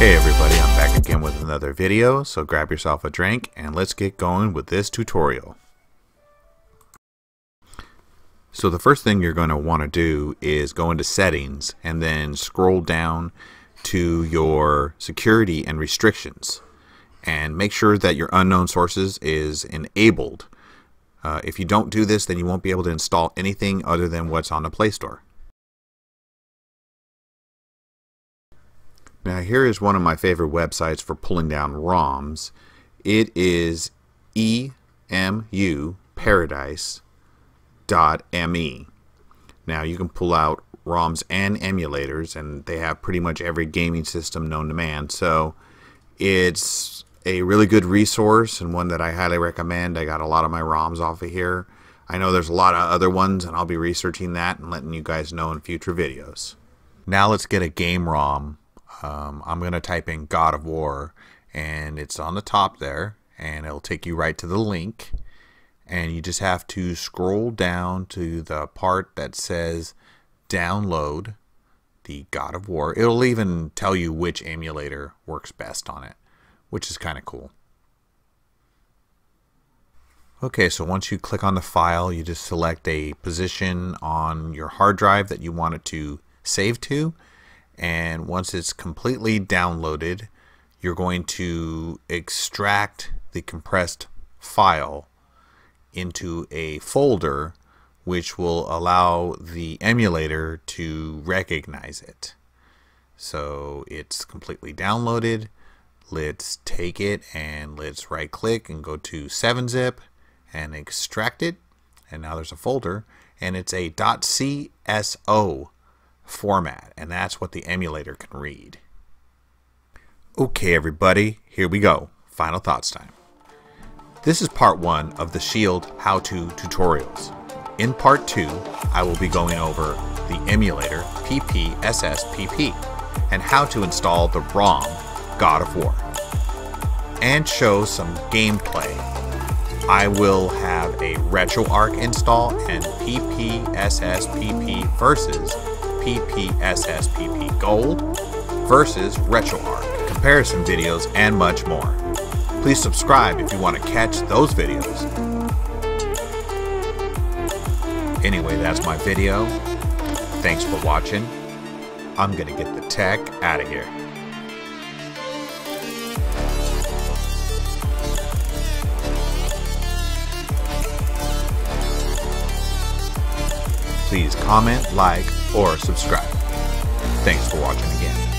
everybody, I'm back again with another video, so grab yourself a drink and let's get going with this tutorial. So the first thing you're going to want to do is go into settings and then scroll down to your security and restrictions and make sure that your unknown sources is enabled. Uh, if you don't do this then you won't be able to install anything other than what's on the Play Store. Now here is one of my favorite websites for pulling down ROMs. It is emuparadise.me. Now you can pull out ROMs and emulators and they have pretty much every gaming system known to man. So it's a really good resource and one that I highly recommend. I got a lot of my ROMs off of here. I know there's a lot of other ones and I'll be researching that and letting you guys know in future videos. Now let's get a game ROM um, I'm going to type in God of War and it's on the top there and it'll take you right to the link and you just have to scroll down to the part that says download the God of War. It'll even tell you which emulator works best on it, which is kind of cool. Okay, so once you click on the file, you just select a position on your hard drive that you want it to save to and once it's completely downloaded you're going to extract the compressed file into a folder which will allow the emulator to recognize it. So it's completely downloaded. Let's take it and let's right click and go to 7-zip and extract it. And now there's a folder and it's a .cso format, and that's what the emulator can read. Okay, everybody, here we go. Final thoughts time. This is part one of the Shield how-to tutorials. In part two, I will be going over the emulator PPSSPP and how to install the ROM God of War and show some gameplay. I will have a RetroArch install and PPSSPP versus PPSSPP Gold versus RetroArch, comparison videos, and much more. Please subscribe if you want to catch those videos. Anyway, that's my video. Thanks for watching. I'm going to get the tech out of here. please comment, like, or subscribe. Thanks for watching again.